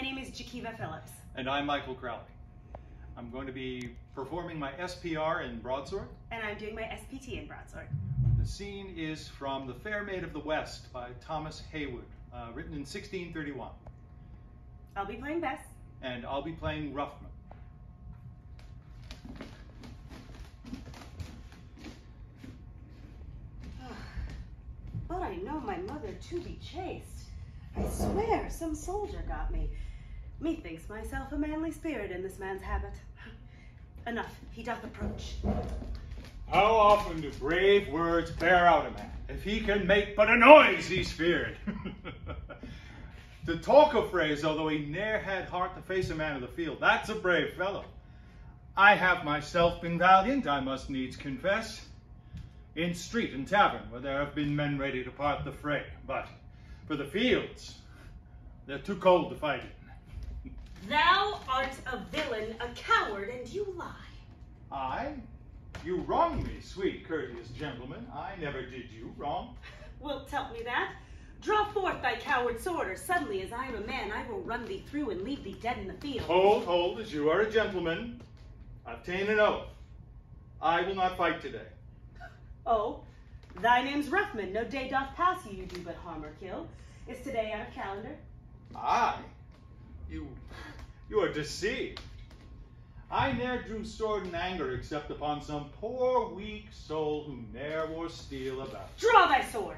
My name is Jekeva Philips. And I'm Michael Crowley. I'm going to be performing my SPT in broadsword. And I'm doing my SPT in broadsword. The scene is from The Fair Maid of the West by Thomas Heywood, uh, written in 1631. I'll be playing Bess. And I'll be playing Roughman. But I know my mother to be chaste. I swear, some soldier got me. Methinks myself a manly spirit in this man's habit. Enough, he doth approach. How often do brave words bear out a man? If he can make but a noise, he's feared. to talk a phrase, although he ne'er had heart to face a man of the field, that's a brave fellow. I have myself been valiant, I must needs confess in street and tavern where there have been men ready to part the fray. But for the fields, they're too cold to fight in. Thou art a villain, a coward, and you lie. I? You wrong me, sweet, courteous gentleman. I never did you wrong. Wilt tell me that? Draw forth thy coward sword, or suddenly, as I am a man, I will run thee through and leave thee dead in the field. Hold, hold, as you are a gentleman. Obtain an oath. I will not fight today. Oh, thy name's Roughman. No day doth pass you, you do but harm or kill. Is today out of calendar? I? You, you are deceived. I ne'er drew sword in anger except upon some poor weak soul who ne'er wore steel about. Draw thy sword!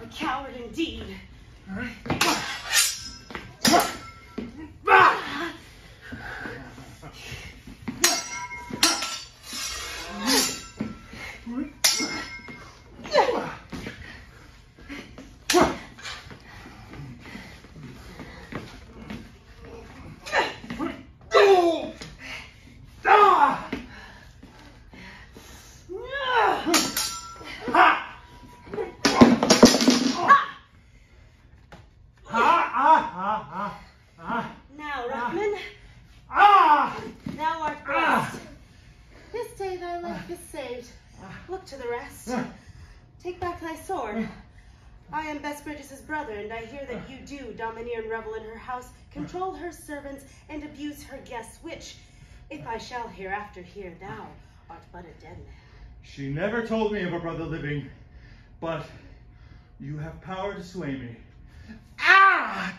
A coward indeed. Now, Roughman, thou art blessed. This day thy life is saved. Look to the rest. Take back thy sword. I am Bess Bridges' brother, and I hear that you do domineer and revel in her house, control her servants, and abuse her guests, which, if I shall hereafter hear, thou art but a dead man. She never told me of a brother living, but you have power to sway me. Ah!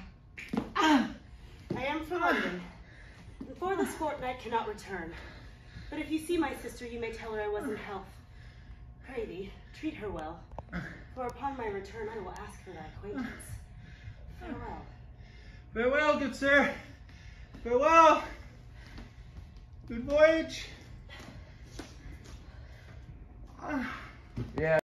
I am from London, and for this fortnight cannot return. But if you see my sister, you may tell her I was in health. Pray thee, treat her well, for upon my return I will ask for thy acquaintance. Farewell. Farewell, good sir. Farewell. Good voyage. Ah. Yeah.